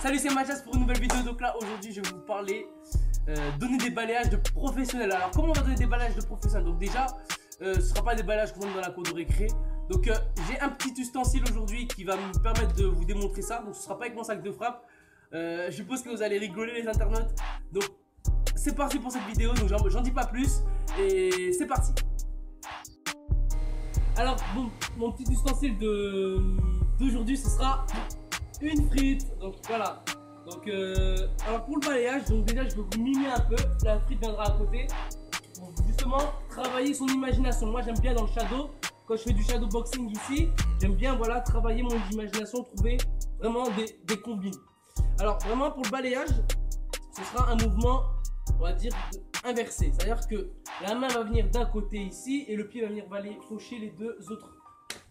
Salut c'est Mathias pour une nouvelle vidéo. Donc là aujourd'hui je vais vous parler euh, donner des balayages de professionnels. Alors comment on va donner des balayages de professionnels? Donc déjà euh, ce sera pas des balayages qu'on donne dans la cour de récré. Donc euh, j'ai un petit ustensile aujourd'hui qui va me permettre de vous démontrer ça. Donc ce sera pas avec mon sac de frappe. Euh, je suppose que vous allez rigoler les internautes. Donc c'est parti pour cette vidéo. Donc j'en dis pas plus. Et c'est parti. Alors bon, mon petit ustensile de d'aujourd'hui ce sera une frite. Donc voilà. Donc euh, alors pour le balayage, donc déjà je vais vous mimer un peu. La frite viendra à côté. Pour justement travailler son imagination. Moi j'aime bien dans le shadow. Quand je fais du shadow boxing ici, j'aime bien voilà travailler mon imagination, trouver vraiment des, des combines. Alors vraiment pour le balayage, ce sera un mouvement, on va dire inversé. C'est-à-dire que la main va venir d'un côté ici et le pied va venir aller faucher les deux autres,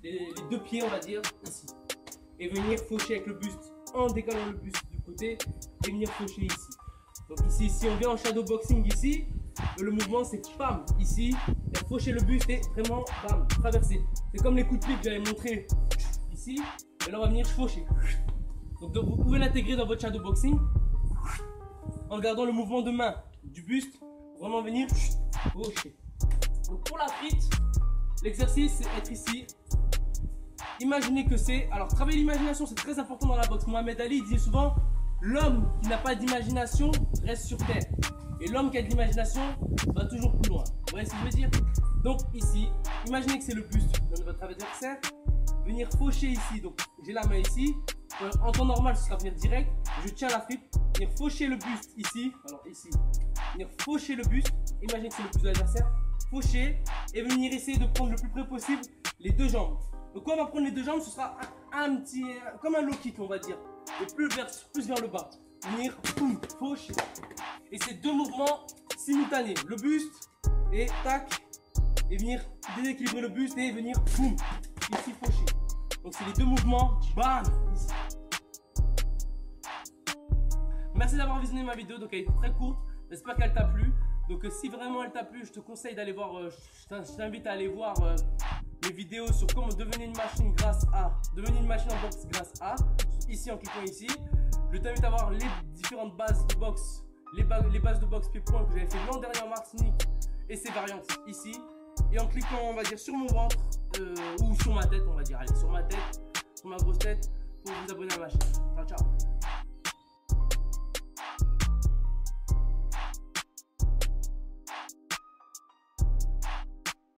les, les deux pieds on va dire ici et venir faucher avec le buste en décalant le buste du côté et venir faucher ici. Donc ici, si on vient en shadow boxing ici, le mouvement c'est pam ici, faucher le buste et vraiment bam, traverser. C'est comme les coups de pied que j'avais montré ici, et là on va venir faucher. Donc, donc vous pouvez l'intégrer dans votre shadow boxing en gardant le mouvement de main du buste, vraiment venir faucher. Donc pour la frite, l'exercice c'est être ici imaginez que c'est. Alors, travailler l'imagination, c'est très important dans la boxe. Mohamed Ali disait souvent l'homme qui n'a pas d'imagination reste sur terre. Et l'homme qui a de l'imagination va toujours plus loin. Vous voyez ce que je veux dire? Donc, ici, imaginez que c'est le buste de votre adversaire. Venir faucher ici. Donc, j'ai la main ici. Euh, en temps normal, ce sera venir direct. Je tiens la frite. Venir faucher le buste ici. Alors, ici. Venir faucher le buste. Imaginez que c'est le buste de l'adversaire. Faucher. Et venir essayer de prendre le plus près possible les deux jambes. Donc quand on va prendre les deux jambes, ce sera un, petit, comme un low kick on va dire, et plus vers, plus vers le bas. Venir, boum, faucher. Et c'est deux mouvements simultanés, le buste et tac, et venir déséquilibrer le buste et venir, boum, ici faucher. Donc c'est les deux mouvements, bam, ici. Merci d'avoir visionné ma vidéo, donc elle est très courte, j'espère qu'elle t'a plu. Donc euh, si vraiment elle t'a plu, je te conseille d'aller voir, euh, je t'invite à aller voir euh, vidéos sur comment devenir une machine grâce à, devenir une machine en boxe grâce à, ici en cliquant ici. Je t'invite à voir les différentes bases de boxe, les, les bases de boxe pied-point que j'avais fait l'an dernier en Martinique et ces variantes ici. Et en cliquant, on va dire, sur mon ventre ou sur ma tête, on va dire, allez, sur ma tête, sur ma grosse tête, pour vous abonner à ma chaîne. Ciao, ciao